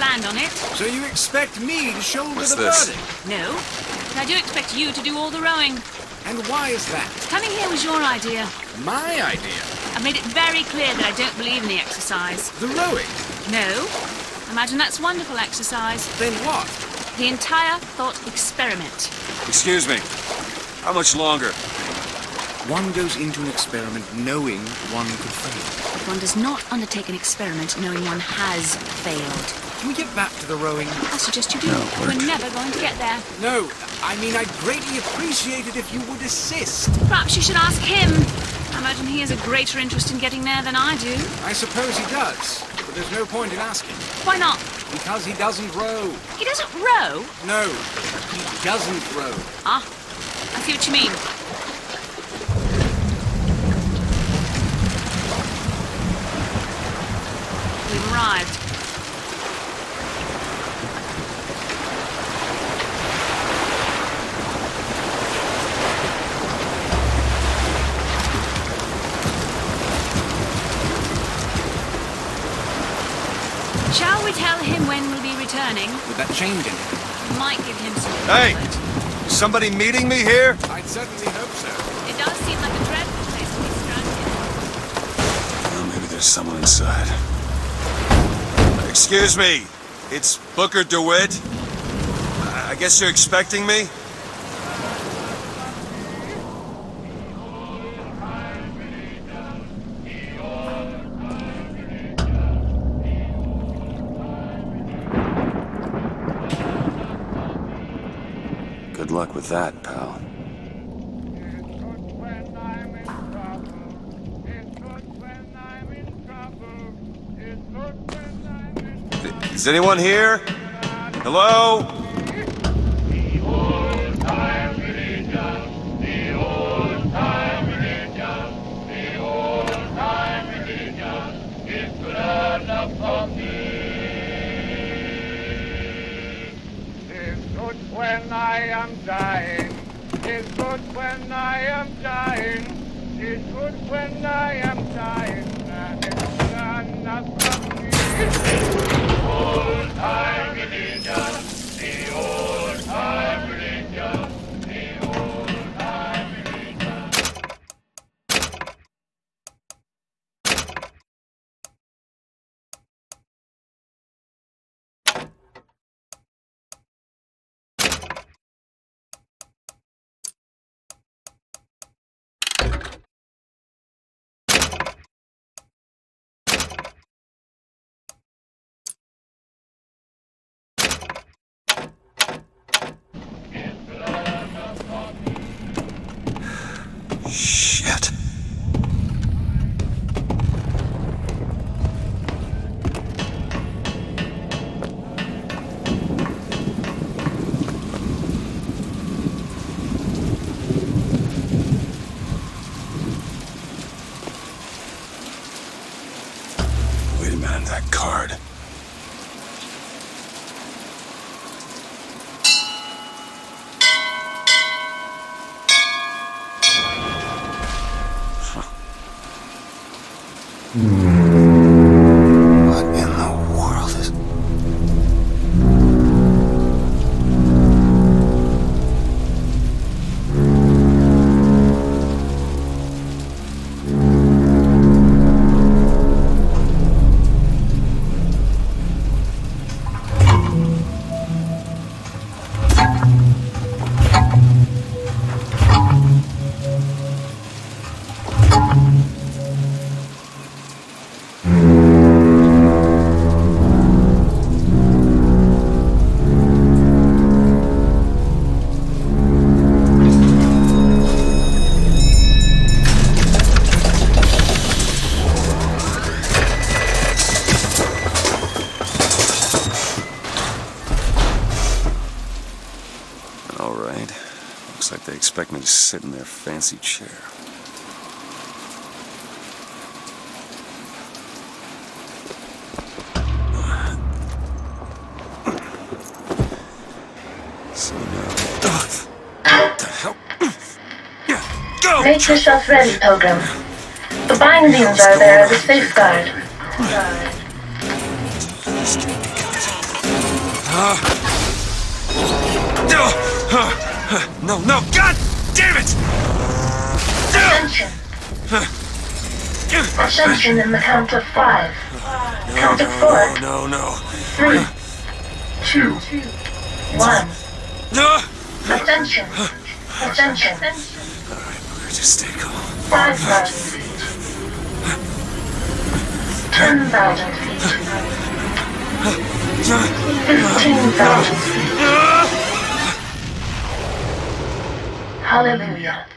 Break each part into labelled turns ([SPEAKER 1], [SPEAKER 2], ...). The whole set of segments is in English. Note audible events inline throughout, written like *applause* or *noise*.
[SPEAKER 1] Haven't planned on it.
[SPEAKER 2] So you expect me to shoulder
[SPEAKER 3] What's
[SPEAKER 2] the
[SPEAKER 3] this?
[SPEAKER 2] burden?
[SPEAKER 1] No. But I do expect you to do all the rowing.
[SPEAKER 2] And why is that?
[SPEAKER 1] Coming here was your idea.
[SPEAKER 2] My idea.
[SPEAKER 1] I've made it very clear that I don't believe in the exercise.
[SPEAKER 2] The rowing.
[SPEAKER 1] No. Imagine that's wonderful exercise.
[SPEAKER 2] Then what?
[SPEAKER 1] The entire thought experiment.
[SPEAKER 3] Excuse me. How much longer?
[SPEAKER 2] One goes into an experiment knowing one could fail.
[SPEAKER 1] But one does not undertake an experiment knowing one has failed.
[SPEAKER 2] Can we get back to the rowing?
[SPEAKER 1] I suggest you do.
[SPEAKER 4] No,
[SPEAKER 1] We're never going to get there.
[SPEAKER 2] No, I mean I'd greatly appreciate it if you would assist.
[SPEAKER 1] Perhaps you should ask him. I imagine he has a greater interest in getting there than I do.
[SPEAKER 2] I suppose he does, but there's no point in asking.
[SPEAKER 1] Why not?
[SPEAKER 2] Because he doesn't row.
[SPEAKER 1] He doesn't row.
[SPEAKER 2] No, he doesn't row.
[SPEAKER 1] Ah, I see what you mean. We've arrived. Shall we tell him when we'll be returning?
[SPEAKER 2] Would that change anything?
[SPEAKER 1] Might give him some
[SPEAKER 3] Hey!
[SPEAKER 1] comfort.
[SPEAKER 3] Is somebody meeting me here?
[SPEAKER 2] I'd certainly hope so.
[SPEAKER 1] It does seem like a dreadful place to be stranded.
[SPEAKER 4] Well, maybe there's someone inside.
[SPEAKER 3] Excuse me. It's Booker DeWitt. I I guess you're expecting me?
[SPEAKER 4] Luck with that, pal.
[SPEAKER 3] Is anyone here? Hello?
[SPEAKER 5] When I am. And it's not from me. Old time
[SPEAKER 4] Wait a minute, that card. What
[SPEAKER 3] expect me to sit in their fancy chair. So now... The hell? Go!
[SPEAKER 6] Make yourself ready, Pilgrim. The bindings are there as a safeguard.
[SPEAKER 3] No! No, no! God damn it!
[SPEAKER 6] Ascension. Ascension in the count of five. Count of four,
[SPEAKER 3] No, no.
[SPEAKER 6] three, two, one.
[SPEAKER 3] No!
[SPEAKER 6] Ascension. Ascension.
[SPEAKER 3] Just stay calm.
[SPEAKER 6] Five thousand feet. Ten thousand feet. Fifteen thousand feet. Hallelujah.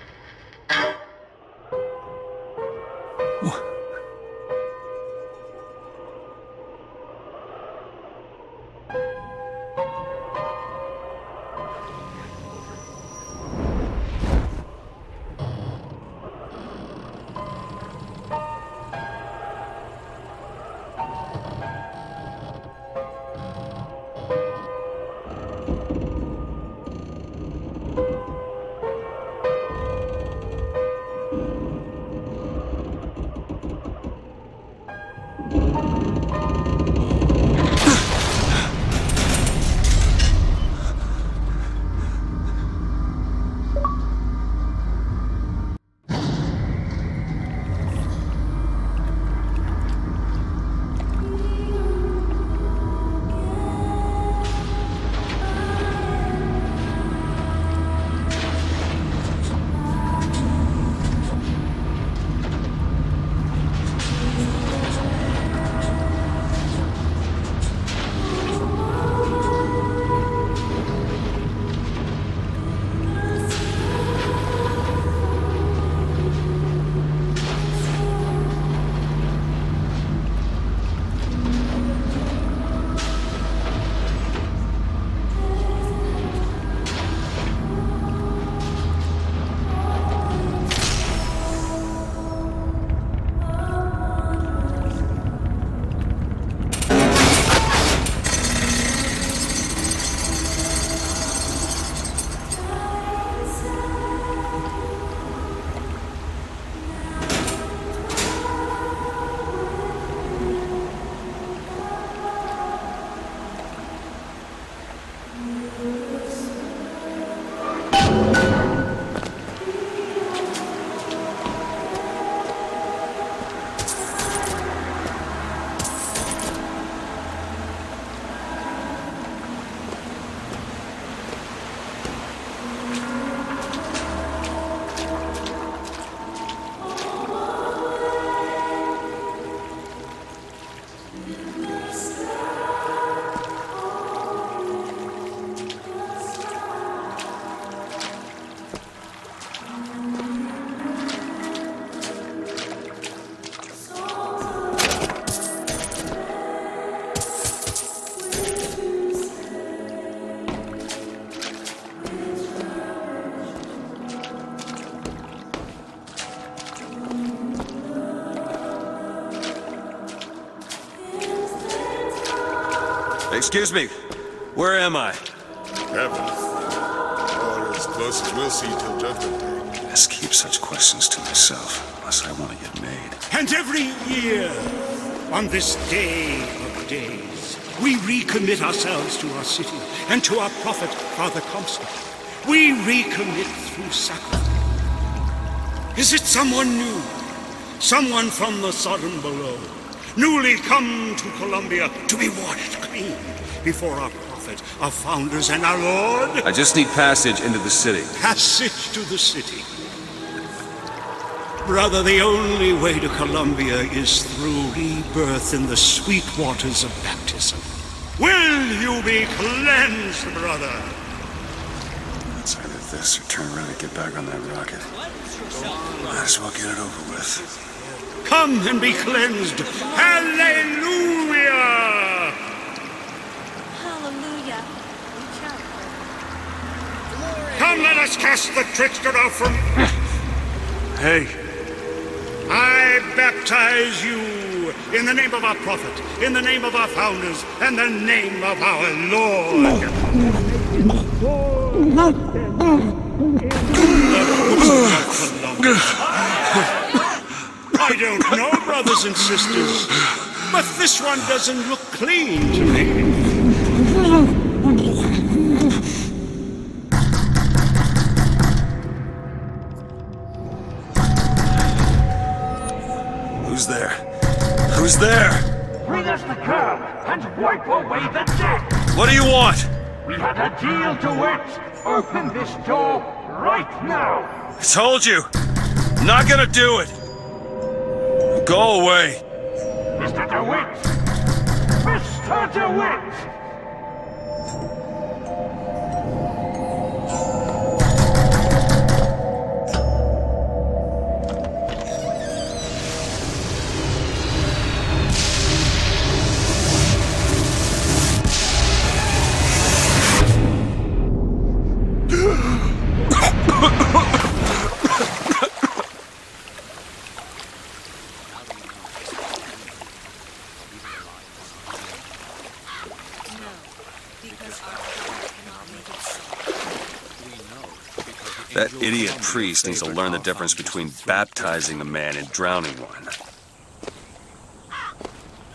[SPEAKER 2] Excuse me. Where am I?
[SPEAKER 7] Heaven. Or as close as we'll see till Judgment Day.
[SPEAKER 3] Best keep such questions to myself, unless I want to get made.
[SPEAKER 8] And every year, on this day of days, we recommit ourselves to our city and to our prophet, Father Comstock. We recommit through sacrifice. Is it someone new? Someone from the Sodom below, newly come to Columbia to be washed clean before our prophet, our founders, and our Lord?
[SPEAKER 2] I just need passage into the city.
[SPEAKER 8] passage to the city. Brother, the only way to Columbia is through rebirth in the sweet waters of baptism. Will you be cleansed, brother?
[SPEAKER 3] It's either this or turn around and get back on that rocket. Might as well get it over with.
[SPEAKER 8] Come and be cleansed. Hallelujah!
[SPEAKER 1] Hallelujah.
[SPEAKER 8] Come, let us cast the trickster out from...
[SPEAKER 3] Hey,
[SPEAKER 8] I baptize you in the name of our prophet, in the name of our founders, and the name of our Lord. I don't know, brothers and sisters, but this one doesn't look clean to me.
[SPEAKER 3] Who's there?
[SPEAKER 9] Bring us the curb and wipe away the debt.
[SPEAKER 2] What do you want?
[SPEAKER 9] We had a deal to it. Open this door right now.
[SPEAKER 2] I told you. Not gonna do it. Go away.
[SPEAKER 9] Mr. DeWitt! Mr. DeWitt!
[SPEAKER 3] Priest needs to learn the difference between baptizing a man and drowning one.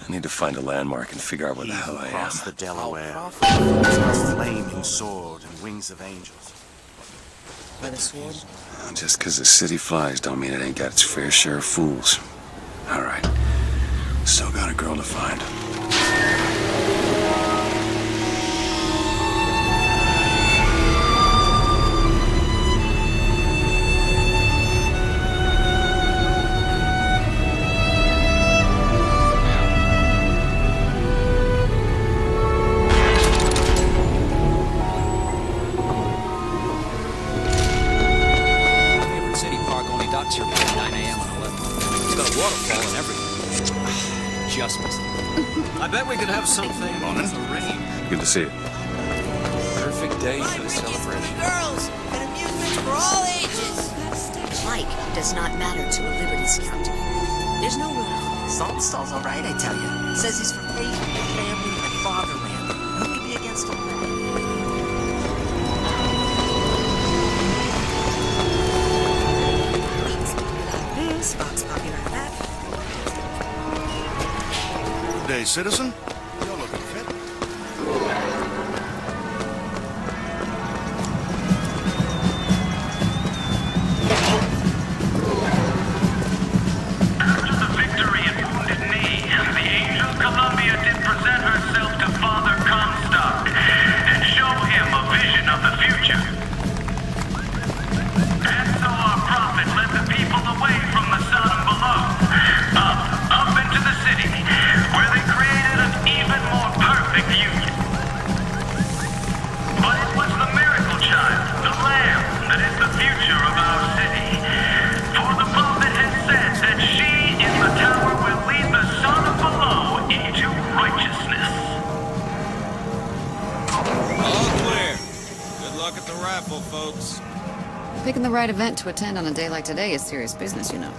[SPEAKER 3] I need to find a landmark and figure out where the hell I am.
[SPEAKER 10] The Delaware, a flaming sword and wings of angels.
[SPEAKER 11] By the sword?
[SPEAKER 3] Just 'cause the city flies don't mean it ain't got its fair share of fools. All right. Still got a girl to find.
[SPEAKER 11] Right
[SPEAKER 12] event to attend on a day like today is serious business, you know.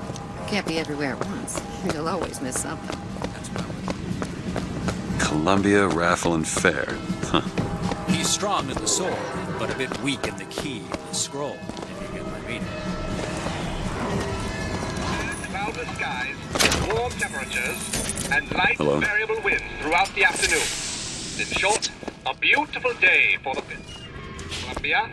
[SPEAKER 12] Can't be everywhere at once. You'll always miss something.
[SPEAKER 3] That's probably Columbia Raffle and Fair. Huh.
[SPEAKER 13] He's strong in the sword, but a bit weak in the key and the scroll, if you get my meaning.
[SPEAKER 9] Cloudless skies, warm temperatures, and light
[SPEAKER 3] Hello?
[SPEAKER 9] variable winds throughout the afternoon. In short, a beautiful day for the. Columbia?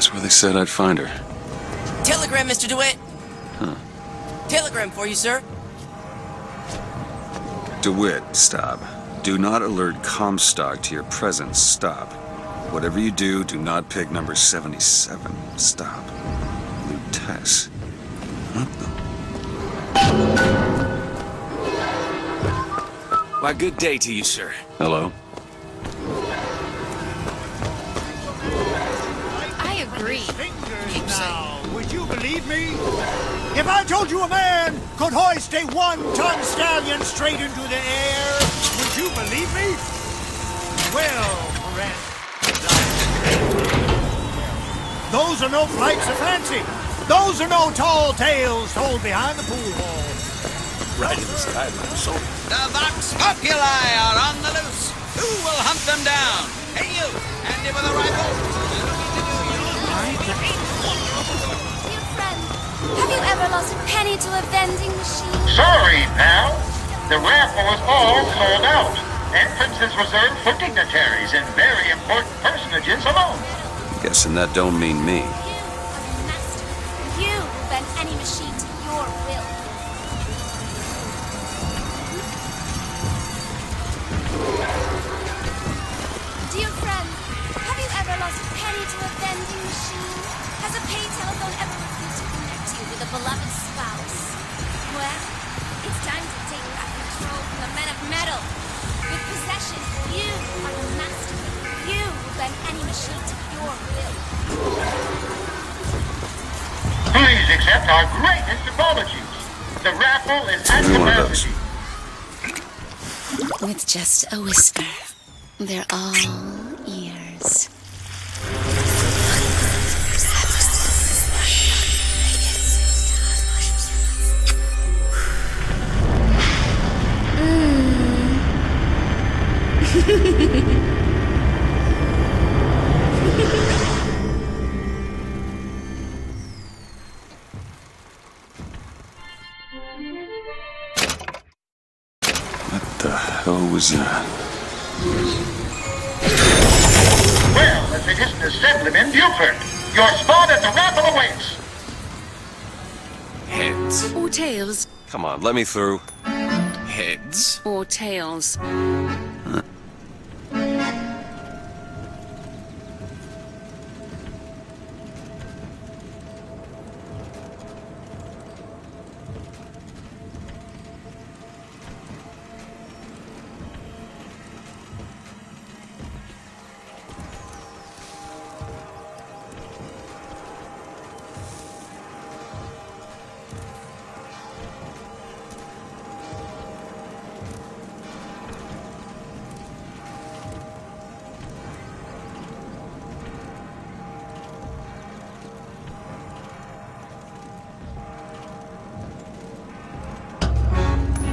[SPEAKER 3] That's where they said I'd find her.
[SPEAKER 11] Telegram, Mr. DeWitt.
[SPEAKER 3] Huh.
[SPEAKER 11] Telegram for you, sir.
[SPEAKER 3] DeWitt, stop. Do not alert Comstock to your presence. Stop. Whatever you do, do not pick number 77. Stop. Lutece. What the?
[SPEAKER 10] Why, good day to you, sir.
[SPEAKER 3] Hello?
[SPEAKER 14] Me? If I told you a man could hoist a one-ton stallion straight into the air, would you believe me? Well, friend, those are no flights of fancy. Those are no tall tales told behind the pool hall.
[SPEAKER 10] Right in the skyline, so.
[SPEAKER 15] The Vox Populi are on the loose. Who will hunt them down? Hey, you! Handy with a rifle?
[SPEAKER 16] Dear friend, have you ever lost a penny to a vending machine?
[SPEAKER 17] Sorry, pal. The raffle is all sold out. Entrance is reserved for dignitaries and very important personages alone.
[SPEAKER 3] Guessing that don't mean me.
[SPEAKER 16] You bend any machine to your will. Dear friend, have you ever lost a penny to a vending machine? Has a paid telephone ever refused to connect you with a beloved spouse? Well, it's time to take back control from the men of metal. With possession, you are the master. You will bend any machine to your will.
[SPEAKER 17] Please accept our greatest apologies. The raffle is at
[SPEAKER 3] Give me one of those.
[SPEAKER 17] capacity.
[SPEAKER 16] With just a whisper, they're all ears.
[SPEAKER 3] What the hell was that?
[SPEAKER 17] Well, as it isn't Assemblyman Buford, your spot at the raffle awaits.
[SPEAKER 10] Heads.
[SPEAKER 1] Or tails.
[SPEAKER 3] Come on, let me through.
[SPEAKER 10] Heads.
[SPEAKER 1] Or tails.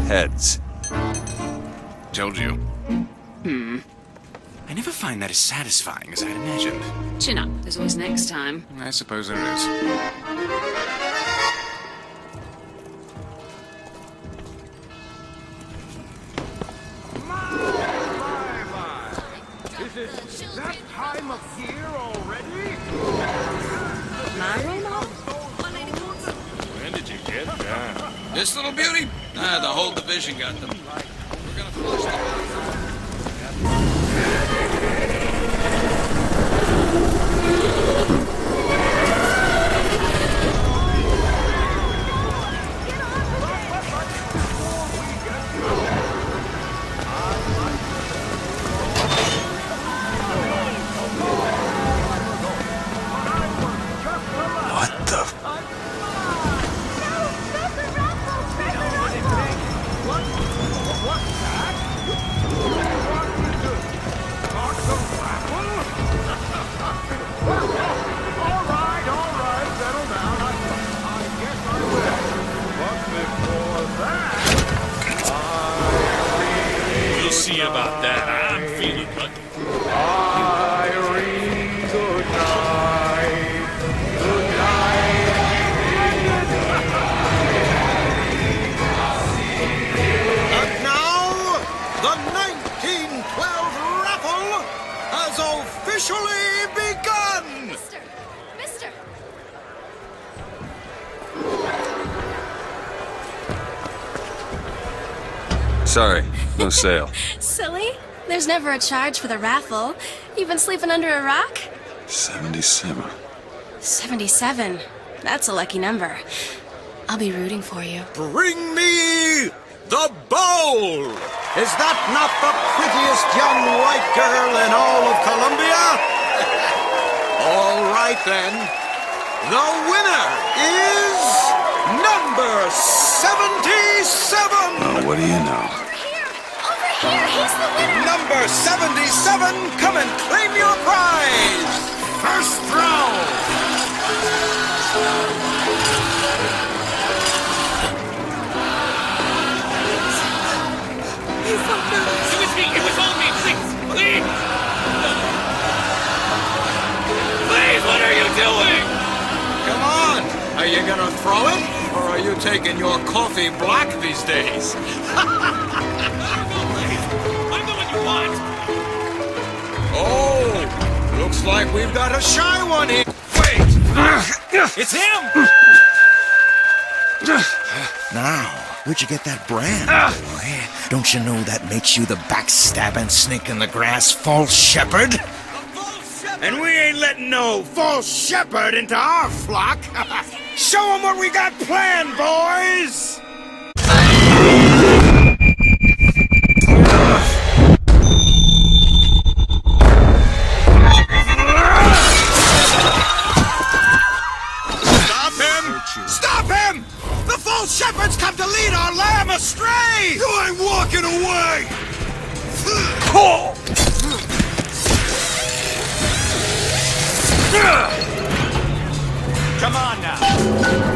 [SPEAKER 3] Heads.
[SPEAKER 10] Told you.
[SPEAKER 1] Hmm.
[SPEAKER 10] I never find that as satisfying as I'd imagined.
[SPEAKER 1] Chin up. There's always next time.
[SPEAKER 10] I suppose there is.
[SPEAKER 9] Is it that time of year already?
[SPEAKER 2] When did you get that?
[SPEAKER 15] This little beauty? Ah, the whole division got them. We're gonna flush them
[SPEAKER 3] Sorry, no *laughs* sale.
[SPEAKER 16] Silly? There's never a charge for the raffle. You've been sleeping under a rock?
[SPEAKER 3] 77.
[SPEAKER 16] 77. That's a lucky number. I'll be rooting for you.
[SPEAKER 10] Bring me the bowl! Is that not the prettiest young white girl in all of Columbia? *laughs* all right then. The winner is number 77!
[SPEAKER 3] Oh, what do you know?
[SPEAKER 16] Here, he's the winner!
[SPEAKER 10] Number 77, come and claim your prize! First throw!
[SPEAKER 18] It was me! It was all me! Please! Please! Please, what are you doing?
[SPEAKER 10] Come on! Are you gonna throw it? Or are you taking your coffee black these days? *laughs*
[SPEAKER 18] I'm the one you want!
[SPEAKER 10] Oh! Looks like we've got a shy one here. Wait!
[SPEAKER 18] It's him!
[SPEAKER 19] Now, where'd you get that brand, boy? Don't you know that makes you the backstabbing snake in the grass false shepherd?
[SPEAKER 10] And we ain't letting no false shepherd into our flock. *laughs* Show them what we got planned, boys! Astray! You ain't walking away!
[SPEAKER 18] Come on now!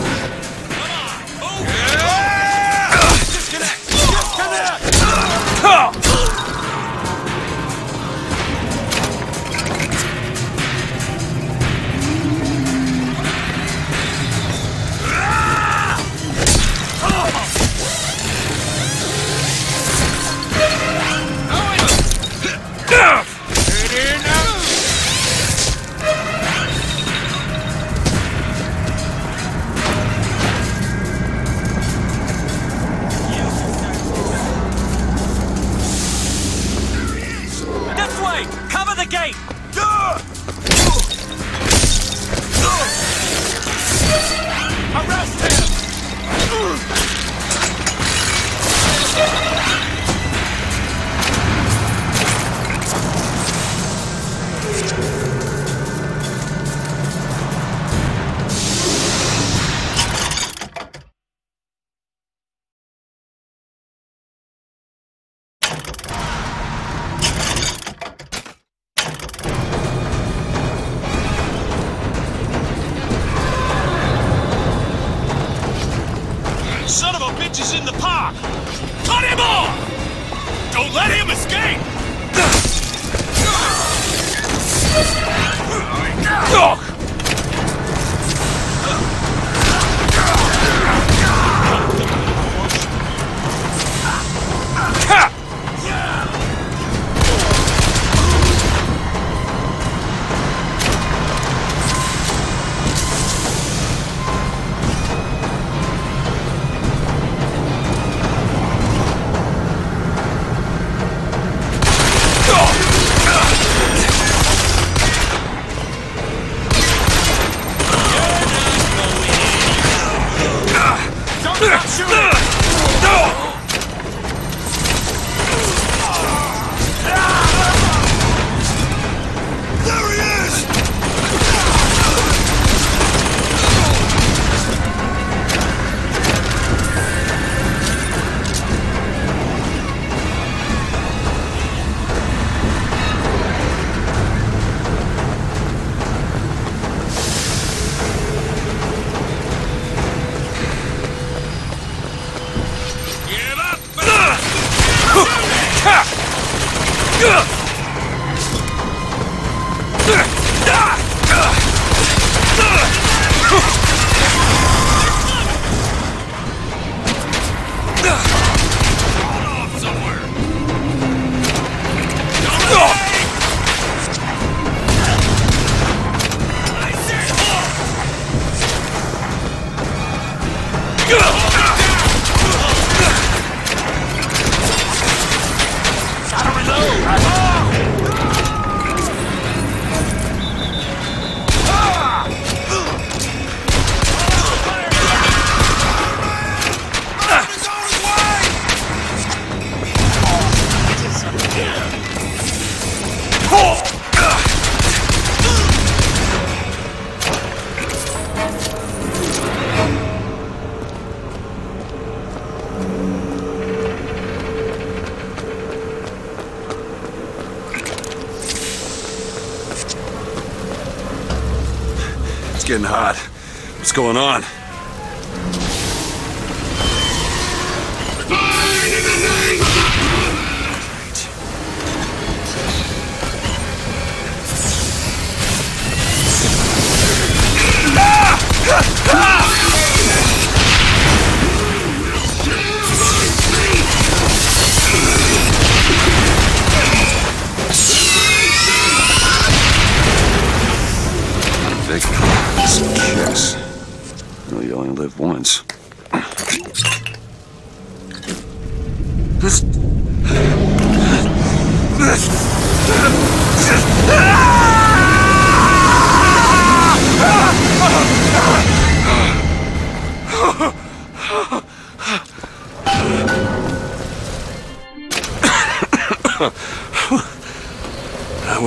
[SPEAKER 18] Gotta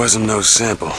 [SPEAKER 3] wasn't no sample.